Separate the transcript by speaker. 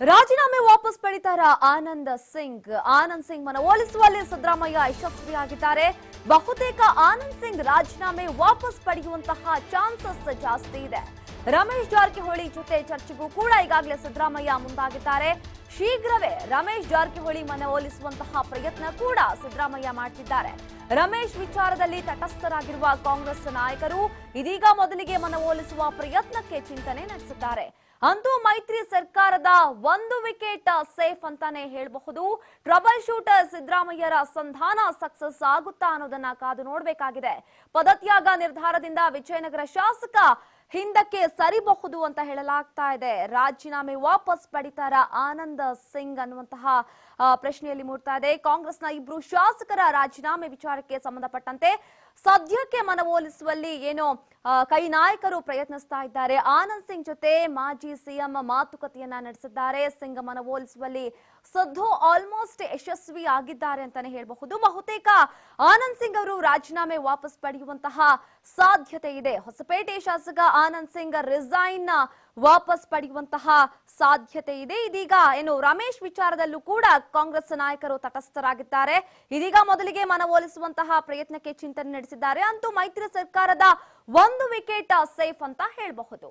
Speaker 1: ರಾಜೀನಾಮೆ ವಾಪಸ್ ಪಡಿತಾರ ಆನಂದ ಸಿಂಗ್. ಆನಂದ್ ಸಿಂಗ್ ಮನವೊಲಿಸುವಲ್ಲಿ ಸಿದ್ದರಾಮಯ್ಯ ಯಶಸ್ವಿಯಾಗಿದ್ದಾರೆ. ಬಹುತೇಕ ಆನಂದ್ ಸಿಂಗ್ ರಾಜೀನಾಮೆ ವಾಪಸ್ ಪಡೆಯುವಂತಹ ಚಾನ್ಸಸ್ ಜಾಸ್ತಿ ಇದೆ. ರಮೇಶ್ ಜಾರಕಿಹೊಳಿ ಜೊತೆ ಚರ್ಚೆಗೂ ಕೂಡ ಈಗಾಗಲೇ ಸಿದ್ದರಾಮಯ್ಯ ಮುಂದಾಗಿದ್ದಾರೆ. ಶೀಘ್ರವೇ ರಮೇಶ್ ಜಾರಕಿಹೊಳಿ ಮನವೊಲಿಸುವಂತಹ ಪ್ರಯತ್ನ ಕೂಡ ಸಿದ್ದರಾಮಯ್ಯ ಮಾಡ್ತಿದ್ದಾರೆ. ರಮೇಶ್ ವಿಚಾರದಲ್ಲಿ ತಟಸ್ಥರಾಗಿರುವ ಕಾಂಗ್ರೆಸ್ ನಾಯಕರು ಇದೀಗ ಮೊದಲಿಗೆ ಮನವೊಲಿಸುವ ಪ್ರಯತ್ನಕ್ಕೆ ಚಿಂತನೆ ನಡೆಸಿದ್ದಾರೆ. ಅಂತೂ ಮೈತ್ರಿ ಸರ್ಕಾರದ ಒಂದು ವಿಕೆಟ್ ಸೇಫ್ ಅಂತಾನೆ ಹೇಳಬಹುದು. ಟ್ರಬಲ್ ಶೂಟರ್ ಸಿದ್ದರಾಮಯ್ಯರ ಸಂಧಾನ ಸಕ್ಸಸ್ ಆಗುತ್ತಾ ಅನ್ನೋದನ್ನ ಕಾದು ನೋಡಬೇಕಾಗಿದೆ. ಪದತ್ಯಾಗ ನಿರ್ಧಾರದಿಂದ ವಿಜಯನಗರ ಶಾಸಕ ಹಿಂದಕ್ಕೆ ಸರಿಬಹುದು ಅಂತ ಹೇಳಲಾಗ್ತಾ ಇದೆ. ರಾಜೀನಾಮೆ ವಾಪಸ್ ಪಡಿತಾರ ಆನಂದ ಸಿಂಗ್ ಅನ್ನುವಂತಹ ಪ್ರಶ್ನೆಯಲ್ಲಿ ಮೂಡ್ತಾ ಇದೆ. ಕಾಂಗ್ರೆಸ್ನ ಇಬ್ರು ಶಾಸಕರ ರಾಜೀನಾಮೆ ವಿಚಾರಕ್ಕೆ ಸಂಬಂಧಪಟ್ಟಂತೆ ಸದ್ಯಕ್ಕೆ ಮನವೊಲಿಸುವಲ್ಲಿ ಏನೋ ಕೈ ನಾಯಕರು ಪ್ರಯತ್ನಿಸ್ತಾ ಇದ್ದಾರೆ. ಆನಂದ್ ಸಿಂಗ್ ಜೊತೆ ಮಾಜಿ ಸಿಎಂ ಮಾತುಕತೆಯನ್ನ ನಡೆಸಿದ್ದಾರೆ. ಸಿಂಗ್ ಮನವೊಲಿಸುವಲ್ಲಿ ಸದ್ದು ಆಲ್ಮೋಸ್ಟ್ ಯಶಸ್ವಿ ಆಗಿದ್ದಾರೆ ಅಂತಾನೆ ಹೇಳಬಹುದು. ಬಹುತೇಕ ಆನಂದ್ ಸಿಂಗ್ ಅವರು ರಾಜೀನಾಮೆ ವಾಪಸ್ ಪಡೆಯುವಂತಹ ಸಾಧ್ಯತೆ ಇದೆ. ಹೊಸಪೇಟೆ ಶಾಸಕ ಆನಂದ್ ಸಿಂಗ್ ರಿಸೈನ್ ವಾಪಸ್ ಪಡೆಯುವಂತಹ ಸಾಧ್ಯತೆ ಇದೆ. ಇದೀಗ ಏನು ರಮೇಶ್ ವಿಚಾರದಲ್ಲೂ ಕೂಡ ಕಾಂಗ್ರೆಸ್ ನಾಯಕರು ತಟಸ್ಥರಾಗಿದ್ದಾರೆ. ಇದೀಗ ಮೊದಲಿಗೆ ಮನವೊಲಿಸುವಂತಹ ಪ್ರಯತ್ನಕ್ಕೆ ಚಿಂತನೆ ನಡೆಸಿದ್ದಾರೆ. ಅಂತೂ ಮೈತ್ರಿ ಸರ್ಕಾರದ ಒಂದು ವಿಕೆಟ್ ಸೇಫ್ ಅಂತ ಹೇಳಬಹುದು.